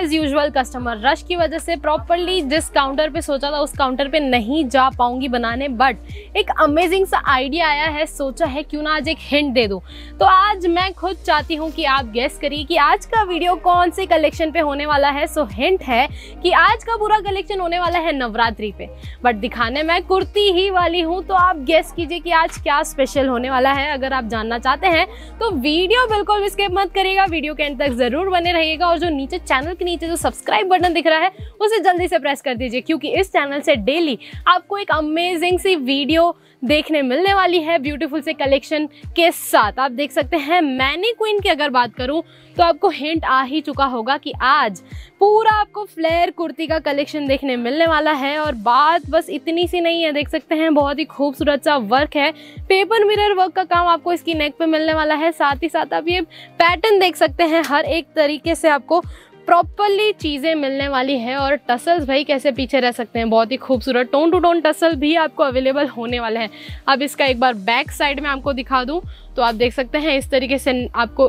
As usual customer rush की वजह से प्रॉपरली जिस काउंटर पे सोचा था, उस काउंटर पे नहीं जा पाऊँगी बनाने बट एक अमेजिंग सा आइडिया आया है, सोचा है, क्यों ना आज एक हिंट दे दूँ। तो आज मैं खुद चाहती हूँ कि आप गेस करिए कि आज का वीडियो कौन से कलेक्शन पे होने वाला है। सो हिंट है कि आज का पूरा कलेक्शन होने वाला है नवरात्रि पे। बट दिखाने मैं कुर्ती ही वाली हूँ तो आप गेस कीजिए कि आज क्या स्पेशल होने वाला है। अगर आप जानना चाहते हैं तो वीडियो बिल्कुल स्किप मत करिएगा। वीडियो के एंड तक ज़रूर बने रहिएगा और जो नीचे चैनल के नीचे जो सब्सक्राइब बटन दिख रहा है, उसे जल्दी से प्रेस कर दीजिए, क्योंकि इस चैनल से डेली आपको एक अमेजिंग सी वीडियो देखने मिलने वाली है ब्यूटीफुल से कलेक्शन के साथ। आप देख सकते हैं, मैनी क्वीन की अगर बात करूँ तो आपको हिंट आ ही चुका होगा कि आज पूरा आपको फ्लेयर कुर्ती का कलेक्शन देखने मिलने वाला है, और बात बस इतनी सी नहीं है, देख सकते हैं, बहुत ही खूबसूरत सा वर्क है। पेपर मिरर वर्क का काम आपको इसकी नेक पे मिलने वाला है, साथ ही साथ आप ये पैटर्न देख सकते हैं, हर एक तरीके से आपको प्रॉपरली चीज़ें मिलने वाली हैं और टसल्स भाई कैसे पीछे रह सकते हैं? बहुत ही खूबसूरत। टोन टू टोन टसल भी आपको अवेलेबल होने वाले हैं। अब इसका एक बार बैक साइड में आपको दिखा दूँ। तो आप देख सकते हैं, इस तरीके से आपको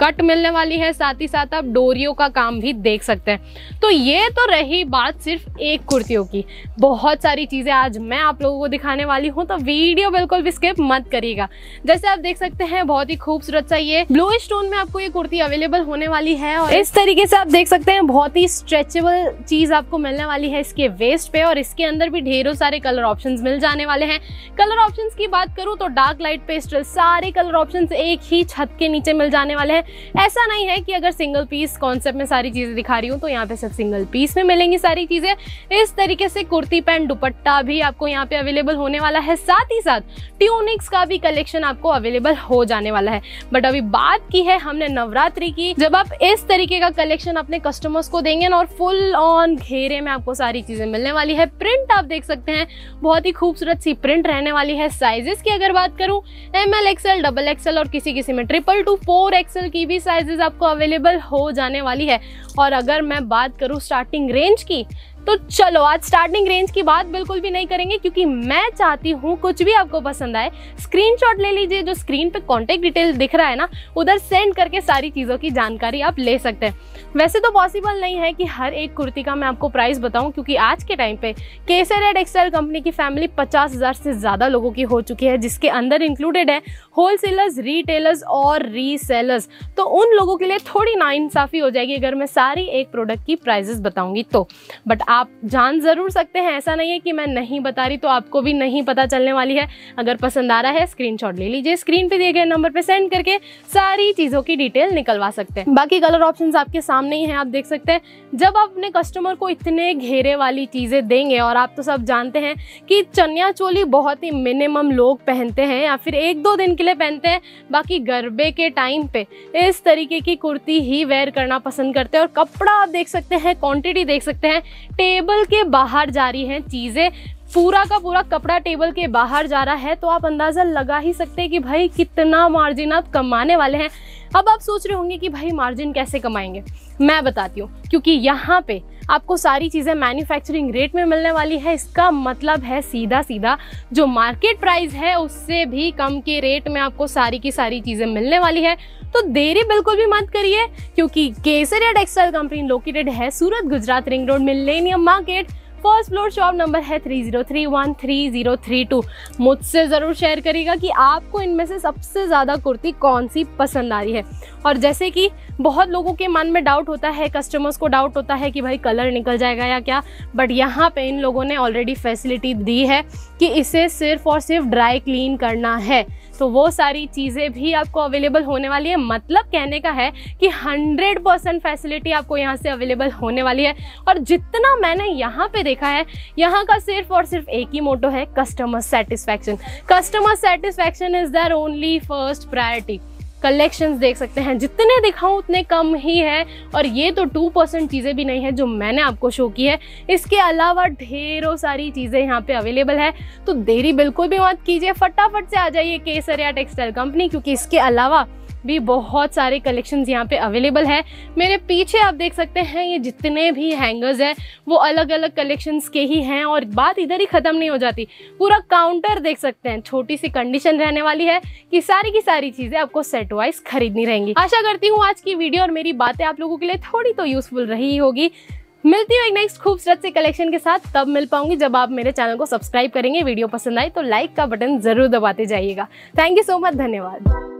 कट मिलने वाली है, साथ ही साथ आप डोरियों का काम भी देख सकते हैं। तो ये तो रही बात सिर्फ़ एक कुर्तियों की। बहुत सारी चीज़ें आज मैं आप लोगों को दिखाने वाली हूँ तो वीडियो बिल्कुल भी स्किप मत करिएगा। जैसे आप देख सकते हैं, बहुत ही खूबसूरत सा ये ब्लू स्टोन में आपको ये कुर्ती अवेलेबल होने वाली है और इस तरीके से आप देख सकते हैं, बहुत ही स्ट्रेचेबल चीज़ आपको मिलने वाली है इसके वेस्ट पे और इसके अंदर भी ढेरों सारे कलर ऑप्शन मिल जाने वाले हैं। कलर ऑप्शन की बात करूँ तो डार्क लाइट पेस्टल सारे कलर ऑप्शन एक ही छत के नीचे मिल जाने वाले हैं। ऐसा नहीं है कि अगर सिंगल पीस कॉन्सेप्ट में सारी चीज़ें दिखा रही हूँ तो यहाँ पे सिर्फ़ सिंगल पीस में मिलेंगी सारी चीज़ें। इस तरीके से कुर्ती, पैंट, दुपट्टा भी आपको यहाँ पे अवेलेबल होने वाला है। साथ ही साथ ट्यूनिक्स का भी कलेक्शन आपको अवेलेबल हो जाने वाला है। बट अभी बात की है हमने नवरात्रि की। जब आप इस तरीके का कलेक्शन अपने कस्टमर्स को देंगे और फुल ऑन घेरे में आपको सारी चीज़ें मिलने वाली है। प्रिंट आप देख सकते हैं, बहुत ही खूबसूरत सी प्रिंट रहने वाली है। साइजेस की अगर बात करूँ M L XL double XL और किसी किसी में। ट्रिपल टू फोर एक्सएल की भी साइजेस आपको अवेलेबल हो जाने वाली है। और अगर मैं बात करूँ स्टार्टिंग रेंज की तो चलो, आज स्टार्टिंग रेंज की बात बिल्कुल भी नहीं करेंगे, क्योंकि मैं चाहती हूँ कुछ भी आपको पसंद आए। स्क्रीनशॉट ले लीजिए, जो स्क्रीन पे कॉन्टेक्ट डिटेल दिख रहा है ना, उधर सेंड करके सारी चीज़ों की जानकारी आप ले सकते हैं। वैसे तो पॉसिबल नहीं है कि हर एक कुर्ती का मैं आपको प्राइस बताऊँ, क्योंकि आज के टाइम पे केसर एड एक्सएल कंपनी की फैमिली पचास हज़ार से ज़्यादा लोगों की हो चुकी है, जिसके अंदर इंक्लूडेड है होलसेलर्स रिटेलर्स और रीसेलर्स तो उन लोगों के लिए थोड़ी नाइंसाफ़ी हो जाएगी अगर मैं सारी एक प्रोडक्ट की प्राइजेस बताऊँगी तो। बट आप जान ज़रूर सकते हैं, ऐसा नहीं है कि मैं नहीं बता रही तो आपको भी नहीं पता चलने वाली है। अगर पसंद आ रहा है स्क्रीनशॉट ले लीजिए। स्क्रीन पे दिए गए नंबर पर सेंड करके सारी चीज़ों की डिटेल निकलवा सकते हैं। बाकी कलर ऑप्शन आपके सामने ही हैं, आप देख सकते हैं। जब आप अपने कस्टमर को इतने घेरे वाली चीज़ें देंगे और आप तो सब जानते हैं कि चनिया चोली बहुत ही मिनिमम लोग पहनते हैं या फिर एक दो दिन के लिए पहनते हैं, बाकी गरबे के टाइम पे इस तरीके की कुर्ती ही वेयर करना पसंद करते हैं। और कपड़ा आप देख सकते हैं क्वांटिटी देख सकते हैं टेबल के बाहर जा रही हैं चीज़ें। पूरा का पूरा कपड़ा टेबल के बाहर जा रहा है तो आप अंदाज़ा लगा ही सकते हैं कि भाई कितना मार्जिन आप कमाने वाले हैं। अब आप सोच रहे होंगे कि भाई मार्जिन कैसे कमाएँगे? मैं बताती हूँ, क्योंकि यहाँ पे आपको सारी चीज़ें मैन्युफैक्चरिंग रेट में मिलने वाली है। इसका मतलब है सीधा सीधा जो मार्केट प्राइस है, उससे भी कम के रेट में आपको सारी की सारी चीज़ें मिलने वाली है। तो देरी बिल्कुल भी मत करिए, क्योंकि केसरिया टेक्सटाइल कंपनी लोकेटेड है, Surat, Gujarat ring road millennium market first floor shop number है three zero three one three zero three two. मुझसे ज़रूर शेयर करिएगा कि आपको इनमें से सबसे ज़्यादा कुर्ती कौन सी पसंद आ रही है। और जैसे कि बहुत लोगों के मन में डाउट होता है कस्टमर्स को डाउट होता है कि भाई कलर निकल जाएगा या क्या बट यहाँ पे इन लोगों ने ऑलरेडी फैसिलिटी दी है कि इसे सिर्फ़ और सिर्फ़ ड्राई क्लीन करना है। तो वो सारी चीज़ें भी आपको अवेलेबल होने वाली है। मतलब कहने का है कि 100 परसेंट फैसिलिटी आपको यहाँ से अवेलेबल होने वाली है। और जितना मैंने यहाँ पे देखा है, यहाँ का सिर्फ़ और सिर्फ़ एक ही मोटो है customer satisfaction customer satisfaction is their only first priority collections देख सकते हैं। जितने दिखाऊँ उतने कम ही है। और ये तो टू परसेंट चीज़ें भी नहीं है जो मैंने आपको शो की है। इसके अलावा ढेरों सारी चीज़ें यहाँ पे अवेलेबल है। तो देरी बिल्कुल भी मत कीजिए। फटाफट से आ जाइए केसरिया टेक्सटाइल कंपनी, क्योंकि इसके अलावा भी बहुत सारे कलेक्शंस यहाँ पे अवेलेबल है। मेरे पीछे आप देख सकते हैं, ये जितने भी हैंगर्स हैं, वो अलग अलग कलेक्शंस के ही हैं और बात इधर ही ख़त्म नहीं हो जाती। पूरा काउंटर देख सकते हैं, छोटी सी कंडीशन रहने वाली है कि सारी की सारी चीज़ें आपको सेट वाइज खरीदनी रहेंगी। आशा करती हूँ आज की वीडियो और मेरी बातें आप लोगों के लिए थोड़ी तो यूजफुल रही होगी। मिलती हूँ एक नेक्स्ट खूबसूरत से कलेक्शन के साथ। तब मिल पाऊँगी जब आप मेरे चैनल को सब्सक्राइब करेंगे। वीडियो पसंद आए तो लाइक का बटन ज़रूर दबाते जाइएगा। थैंक यू सो मच धन्यवाद।